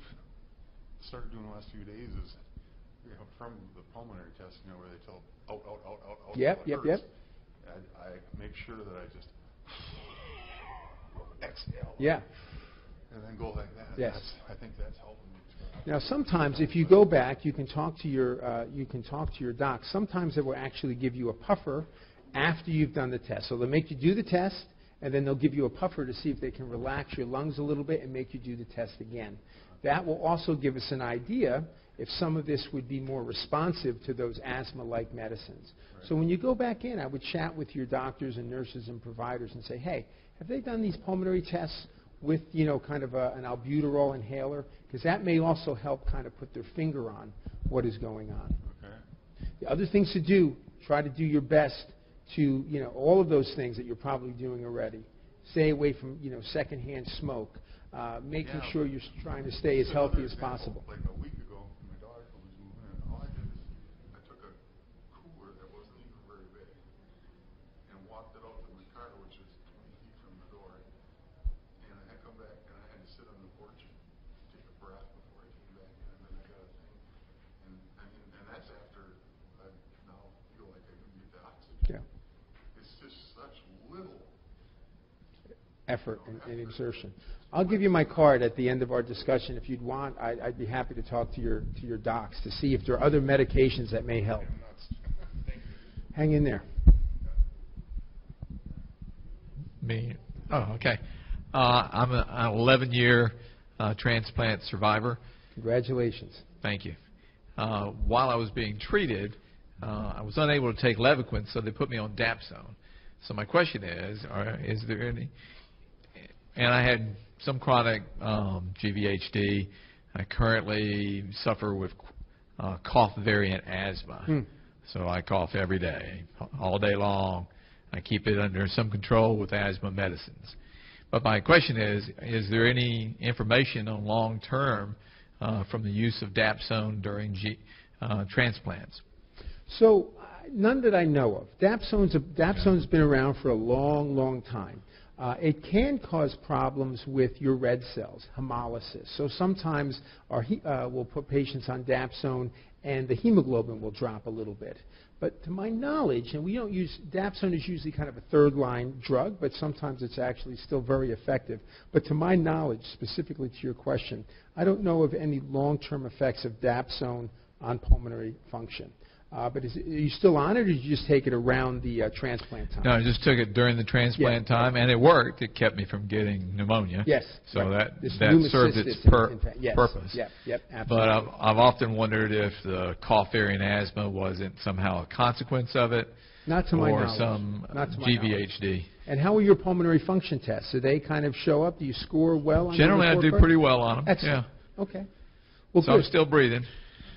started doing the last few days is, you know, from the pulmonary test, you know, where they tell out, out, out, out, out. Yep, till it yep, hurts, I, I make sure that I just [laughs] exhale. Yeah. And then go like that. Yes. That's, I think that's helping me. Now, sometimes if you go back, you can talk to your uh, you can talk to your doc. Sometimes they will actually give you a puffer after you've done the test. So they'll make you do the test, and then they'll give you a puffer to see if they can relax your lungs a little bit and make you do the test again. That will also give us an idea if some of this would be more responsive to those asthma-like medicines. So when you go back in, I would chat with your doctors and nurses and providers and say, hey, have they done these pulmonary tests with, you know, kind of a, an albuterol inhaler? Because that may also help kind of put their finger on what is going on. Okay. The other things to do, try to do your best to, you know, all of those things that you're probably doing already. Stay away from, you know, secondhand smoke, uh, making Yeah. sure you're trying to stay as healthy as possible. Like a week ago, my daughter was moving in, all I did is, I took a cooler that wasn't even very big and walked it out to my car, which was twenty feet from the door. And I come back and I had to sit on the porch and take a breath before I came back in, and then I got a thing. And, I mean, and that's after I now feel like I can get the oxygen. Yeah. It's just such little effort and, and exertion. I'll give you my card at the end of our discussion. If you'd want, I, I'd be happy to talk to your, to your docs to see if there are other medications that may help. I'm nuts. Thank you. Hang in there. Me. Oh, okay. Uh, I'm a, an 11 year uh, transplant survivor. Congratulations. Thank you. Uh, while I was being treated, uh, I was unable to take Levaquin, so they put me on Dapsone. So my question is, are, is there any? And I had some chronic um, GVHD. I currently suffer with uh, cough variant asthma. Hmm. So I cough every day, all day long. I keep it under some control with asthma medicines. But my question is, is there any information on long term uh, from the use of Dapsone during G, uh, transplants? So, none that I know of. Dapsone's, a, Dapsone's been around for a long, long time. Uh, it can cause problems with your red cells, hemolysis. So sometimes our, uh, we'll put patients on Dapsone and the hemoglobin will drop a little bit. But to my knowledge, and we don't use, Dapsone is usually kind of a third line drug, but sometimes it's actually still very effective. But to my knowledge, specifically to your question, I don't know of any long-term effects of Dapsone on pulmonary function. Uh, but is, it- are you still on it, or did you just take it around the uh, transplant time? No, I just took it during the transplant Yeah. time, and it worked. It kept me from getting pneumonia. Yes. So right. that This that served its pur- yes. purpose. Yep, yep, But absolutely. I've, I've often wondered if the cough and asthma wasn't somehow a consequence of it, Not to my or knowledge. some Not to my knowledge. GVHD. And how are your pulmonary function tests? Do they kind of show up? Do you score well on Generally, I do pretty well on them. Excellent. Yeah. Okay. Well, so I'm still breathing.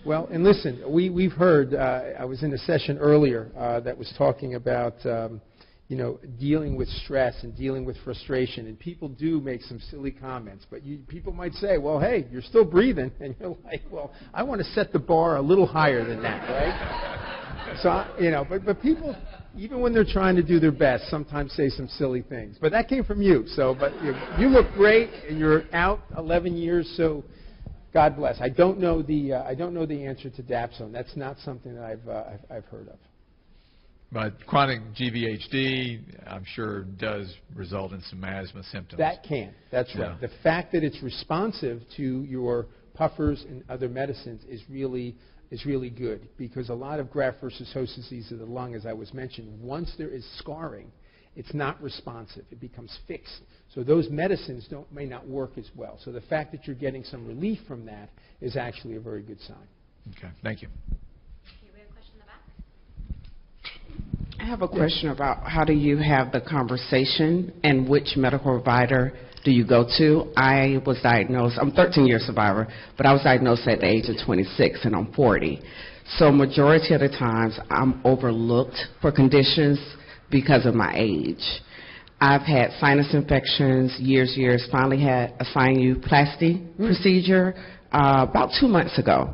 Well, and listen, we, we've heard, uh, I was in a session earlier uh, that was talking about, um, you know, dealing with stress and dealing with frustration, and people do make some silly comments, but you, people might say, well, hey, you're still breathing, [laughs] and you're like, well, I want to set the bar a little higher than that, right? [laughs] so, I- you know, but, but people, even when they're trying to do their best, sometimes say some silly things. But that came from you, so, but you, you look great, and you're out 11 years, so God bless. I don't know the uh, I don't know the answer to Dapsone. That's not something that I've uh, I've, I've heard of. But chronic GVHD, I'm sure, does result in some asthma symptoms. That can. That's Yeah. right. The fact that it's responsive to your puffers and other medicines is really is really good because a lot of graft versus host disease of the lung, as I was mentioning, once there is scarring, it's not responsive. It becomes fixed. So those medicines don't, may not work as well. So the fact that you're getting some relief from that is actually a very good sign. Okay, thank you. Okay, we have a question in the back. I have a question about how do you have the conversation and which medical provider do you go to? I was diagnosed, I'm a 13 year survivor, but I was diagnosed at the age of 26 and I'm 40. So majority of the times I'm overlooked for conditions because of my age. I've had sinus infections years, years, finally had a sinuplasty procedure uh, about two months ago.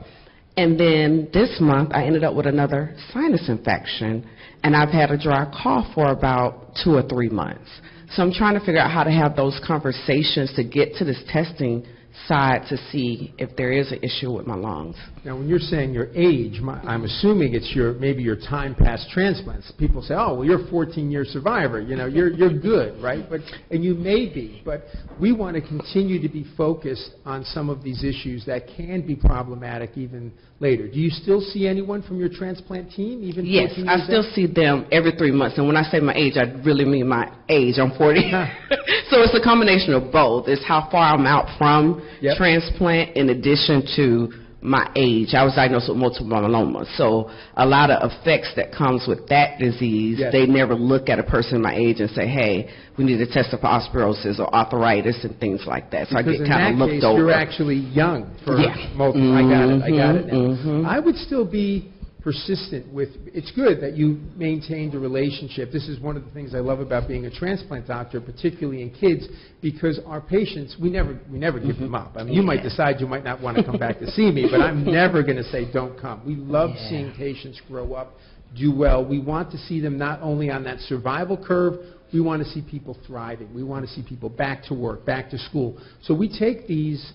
And then this month, I ended up with another sinus infection, and I've had a dry cough for about two or three months. So I'm trying to figure out how to have those conversations to get to this testing side to see if there is an issue with my lungs. Now, when you're saying your age, my, I'm assuming it's your maybe your time past transplants. People say, "Oh, well, you're a 14-year survivor. You know, you're you're good, right?" But and you may be, but we want to continue to be focused on some of these issues that can be problematic even later. Do you still see anyone from your transplant team, even Yes, I still out? see them every three months, and when I say my age, I really mean my age. I'm 40. [laughs] [laughs] so it's a combination of both. It's how far I'm out from Yep. transplant in addition to my age. I was diagnosed with multiple myeloma, so a lot of effects that comes with that disease, Yes. they never look at a person my age and say, hey, we need to test for osteoporosis or arthritis and things like that. So I get kind of looked case, over. you're actually young for Yeah. multiple. I got it. I got it now. Mhm, mhm. I would still be persistent with, it's good that you maintained a relationship. This is one of the things I love about being a transplant doctor, particularly in kids, because our patients, we never, we never give mm-hmm. them up. I mean, you might decide you might not want to come back to see me, but I'm [laughs] never going to say, don't come. We love seeing patients grow up, do well. We want to see them not only on that survival curve, we want to see people thriving. We want to see people back to work, back to school. So we take these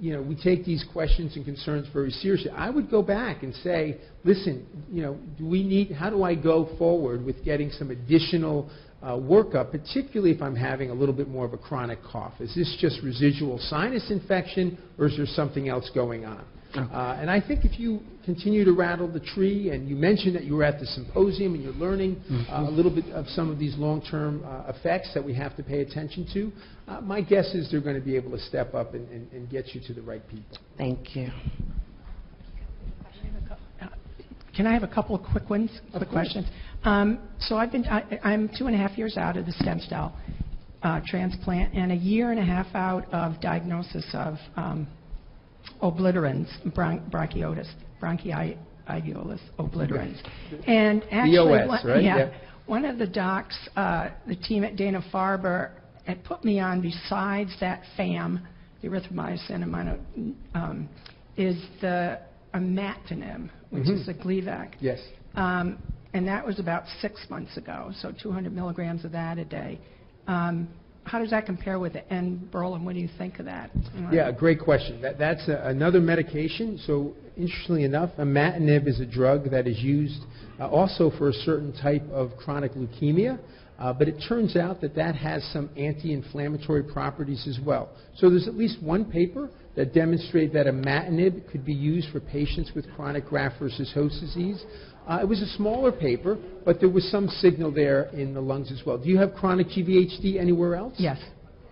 you know, we take these questions and concerns very seriously. I would go back and say, listen, you know, do we need, how do I go forward with getting some additional uh, workup, particularly if I'm having a little bit more of a chronic cough? Is this just residual sinus infection, or is there something else going on? Uh, and I think if you continue to rattle the tree, and you mentioned that you were at the symposium and you're learning uh, a little bit of some of these long-term uh, effects that we have to pay attention to, uh, my guess is they're going to be able to step up and, and, and get you to the right people. Thank you. Can I have a couple of quick ones, quick course. questions? Um, So I've been, I- I'm two and a half years out of the stem cell uh, transplant, and a year and a half out of diagnosis of um, obliterans, bron- bronchiotis, obliterans. And actually... BOS, one- right? Yeah. Yeah. One of the docs, uh, the team at Dana-Farber, had put me on besides that FAM, the erythromycin, and mono- um, is the imatinib, which is the Gleevec. Yes. Um, and that was about six months ago, so 200 milligrams of that a day. Um, how does that compare with the Enbrel, what do you think of that? Yeah, great question. That, that's a, another medication. So, interestingly enough, imatinib is a drug that is used uh, also for a certain type of chronic leukemia. Uh, but it turns out that that has some anti-inflammatory properties as well. So there's at least one paper that demonstrated that imatinib could be used for patients with chronic graft versus host disease. Uh, it was a smaller paper, but there was some signal there in the lungs as well. Do you have chronic GVHD anywhere else? Yes.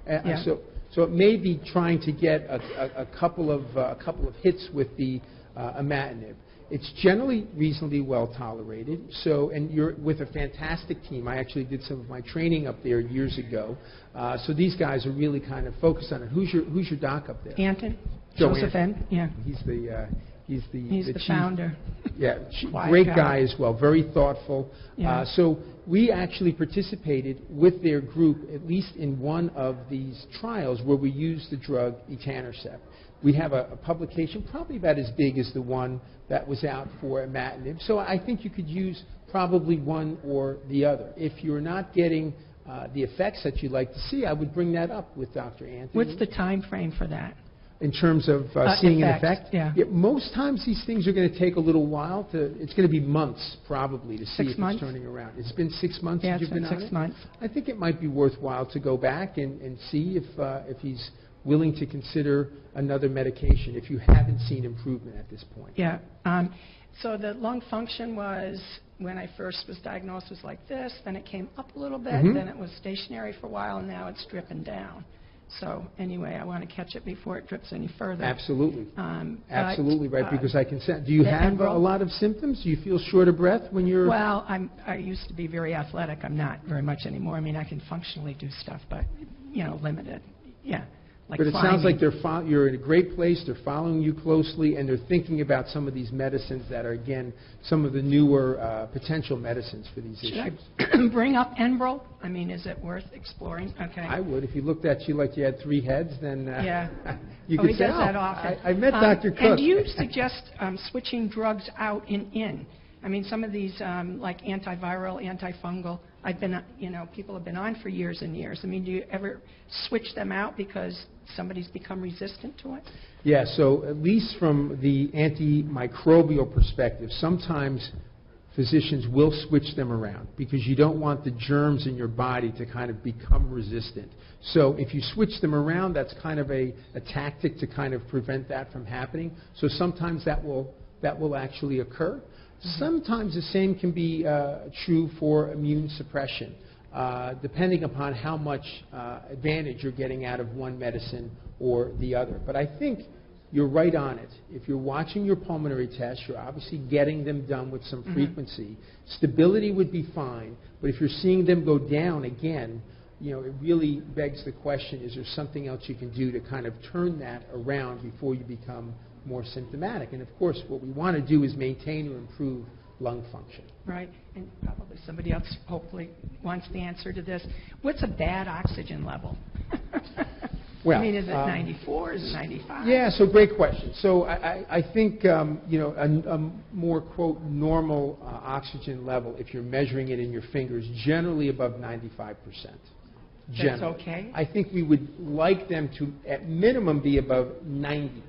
Uh, Yeah. So, so it may be trying to get a, a, a couple of uh, a couple of hits with the uh, imatinib. It's generally reasonably well tolerated. So, and you're with a fantastic team. I actually did some of my training up there years ago. Uh, so these guys are really kind of focused on it. Who's your Who's your doc up there? Antin? Joe Joseph Antin. N., yeah. He's the uh, he's the He's the chief founder. [laughs] yeah, great guy. guy as well, very thoughtful. Yeah. Uh, so we actually participated with their group, at least in one of these trials, where we used the drug etanercept. We have a, a publication probably about as big as the one that was out for imatinib. So I think you could use probably one or the other. If you're not getting uh, the effects that you'd like to see, I would bring that up with Dr. Antin What's the time frame for that? In terms of uh, Uh, seeing an effect? yeah. Most times these things are going to take a little while to, it's going to be months probably to see Six if months? it's turning around. It's been six months Yeah, since it's you've been been on six it? months. I think it might be worthwhile to go back and, and see if, uh, if he's willing to consider another medication if you haven't seen improvement at this point. Yeah. Um, so the lung function was, when I first was diagnosed, was like this, then it came up a little bit, Mhm. then it was stationary for a while, and now it's dripping down. So anyway, I want to catch it before it drips any further. Absolutely. Um, but, Absolutely right, uh, because I can sense, do you the have a lot of symptoms? Do you feel short of breath when you're? Well, I'm, I used to be very athletic. I'm not very much anymore. I mean, I can functionally do stuff, but, you know, limited. Yeah, But it sounds like they're fol- you're in a great place, they're following you closely, and they're thinking about some of these medicines that are, again, some of the newer uh, potential medicines for these Should issues. I [coughs] bring up Enbrel? I mean, is it worth exploring? Okay. I would. If he looked at you like you had three heads, then uh, Yeah. [laughs] you oh, could he say, does "Oh, that often. I, I met Um, Dr. Cooke. And do you [laughs] suggest um, switching drugs out and in? I mean, some of these, um, like antiviral, antifungal, I've been, you know, people have been on for years and years. I mean, do you ever switch them out because somebody's become resistant to it? Yeah, so at least from the antimicrobial perspective, sometimes physicians will switch them around because you don't want the germs in your body to kind of become resistant. So if you switch them around, that's kind of a, a tactic to kind of prevent that from happening. So sometimes that will, that will actually occur. Sometimes the same can be uh, true for immune suppression, uh, depending upon how much uh, advantage you're getting out of one medicine or the other. But I think you're right on it. If you're watching your pulmonary tests, you're obviously getting them done with some frequency. Stability would be fine, but if you're seeing them go down again, you know, it really begs the question, is there something else you can do to kind of turn that around before you become more symptomatic. And of course, what we want to do is maintain or improve lung function. Right, and probably somebody else hopefully wants the answer to this. What's a bad oxygen level? [laughs] Well, I mean, is it um, 94, is it 95? Yeah, so great question. So I, I, I think, um, you know, a, a more, quote, normal uh, oxygen level, if you're measuring it in your fingers, generally above 95%. Generally. okay? I think we would like them to, at minimum, be above 90%.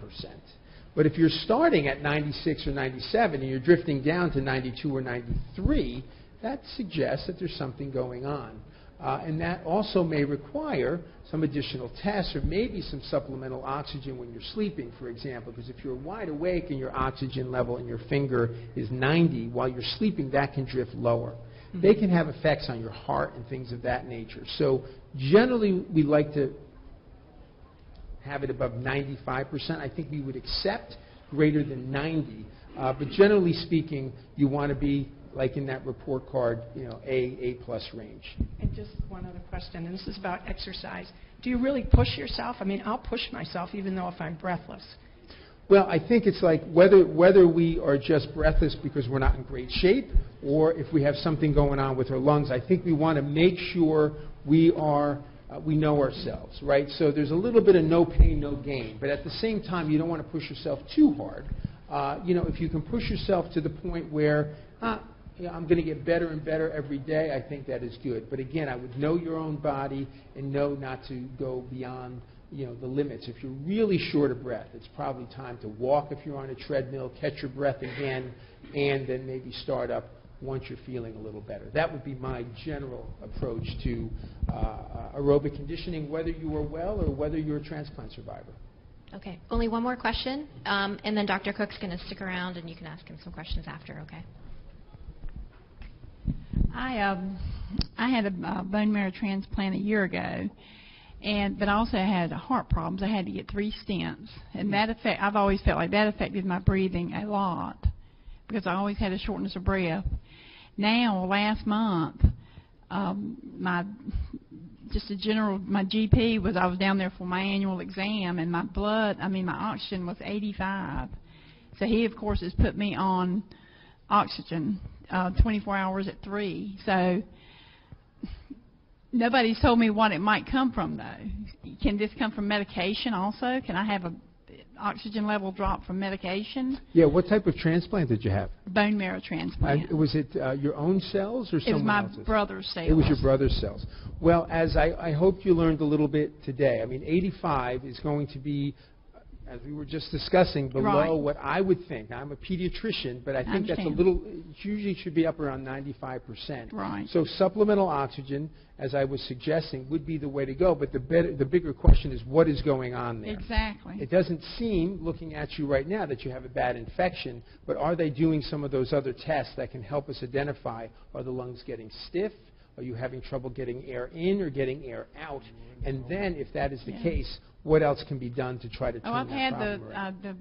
But if you're starting at 96 or 97 and you're drifting down to 92 or 93, that suggests that there's something going on. Uh, and that also may require some additional tests or maybe some supplemental oxygen when you're sleeping, for example, because if you're wide awake and your oxygen level in your finger is 90, while you're sleeping, that can drift lower. They can have effects on your heart and things of that nature. So generally, we like to have it above 95%. I think we would accept greater than 90. Uh, but generally speaking, you want to be like in that report card, you know, A, A plus range. And just one other question, and this is about exercise. Do you really push yourself? I mean, I'll push myself even though if I'm breathless. Well, I think it's like whether whether we are just breathless because we're not in great shape, or if we have something going on with our lungs. I think we want to make sure we are uh, we know ourselves, right? So there's a little bit of no pain, no gain, but at the same time, you don't want to push yourself too hard. Uh, you know, if you can push yourself to the point where uh, you know, I'm going to get better and better every day, I think that is good. But again, I would know your own body and know not to go beyond you know, the limits. If you're really short of breath, it's probably time to walk if you're on a treadmill, catch your breath again, and then maybe start up once you're feeling a little better. That would be my general approach to uh, aerobic conditioning, whether you are well or whether you're a transplant survivor. Okay, only one more question, um, and then Dr. Cooke's going to stick around, and you can ask him some questions after. Okay. I um, I had a uh, bone marrow transplant a year ago, and but I also had heart problems. I had to get three stents, and that affect. I've always felt like that affected my breathing a lot because I always had a shortness of breath. Now, last month, um, my just a general my GP was I was down there for my annual exam, and my blood, I mean my oxygen was 85. So he, of course, has put me on oxygen uh, 24 hours at three. So nobody's told me what it might come from though. Can this come from medication also? Can I have a oxygen level drop from medication? Yeah, what type of transplant did you have? Bone marrow Uh, transplant. was it uh, your own cells or it was my else's? brother's cells. It was your brother's cells. Well, as I, I hope you learned a little bit today, I mean, 85 is going to be, as we were just discussing, below Right. what I would think. Now, I'm a pediatrician, but I think that's a little, it usually should be up around 95%. Right. So supplemental oxygen, as I was suggesting, would be the way to go. But the, better, the bigger question is what is going on there? Exactly. It doesn't seem, looking at you right now, that you have a bad infection, but are they doing some of those other tests that can help us identify are the lungs getting stiff? Are you having trouble getting air in or getting air out? And then, if that is the Yeah. case, what else can be done to try to turn Oh, I've that had problem the around? uh, the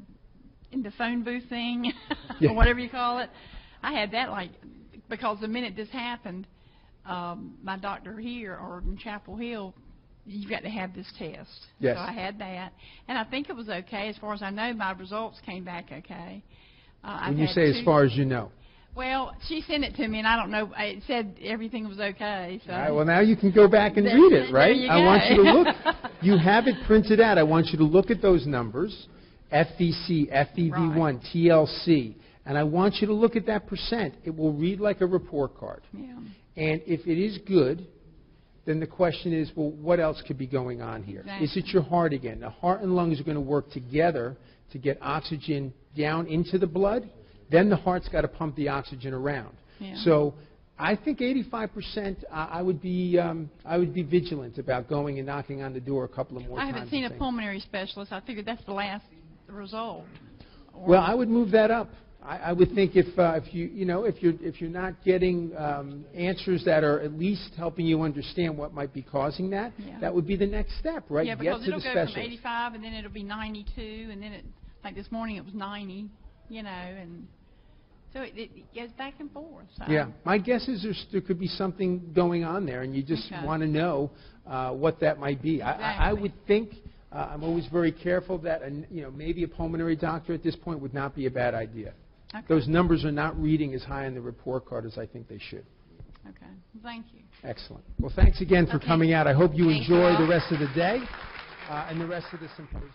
in the phone booth thing [laughs] Yeah. or whatever you call it. I had that like because the minute this happened, um, my doctor here or in Chapel Hill, you've got to have this test. Yes. So I had that, and I think it was okay as far as I know. My results came back okay. Uh, I've when you say as far as you know. Well, she sent it to me, and I don't know. It said everything was okay. So All right, well, now you can go back and There- read it, [laughs] right? I want you to look. [laughs] You have it printed out. I want you to look at those numbers FVC, FEV1, TLC. And I want you to look at that percent. It will read like a report card. yeah. And if it is good, then the question is, well, what else could be going on here? Is it your heart again? The heart and lungs are going to work together to get oxygen down into the blood. Then the heart's got to pump the oxygen around. Yeah. So I think 85%, I I would be um, I would be vigilant about going and knocking on the door a couple of more times. I times. haven't seen a pulmonary specialist. I figured that's the last result. Well, I would move that up. I, I would think if uh, if you you know if you're if you're not getting um, answers that are at least helping you understand what might be causing that, Yeah. that would be the next step, right? Yeah, Get because to it'll go specialist. from 85 and then it'll be 92 and then it like this morning it was 90, you know, and so it, it goes back and forth. So. Yeah, my guess is there's, there could be something going on there, and you just Okay. want to know uh, what that might be. I, I, I would think Uh, I'm always very careful that, you know, maybe a pulmonary doctor at this point would not be a bad idea. Okay. Those numbers are not reading as high on the report card as I think they should. Okay. Thank you. Excellent. Well, thanks again for Okay. coming out. I hope you Thank enjoy all. the rest of the day uh, and the rest of the symposium.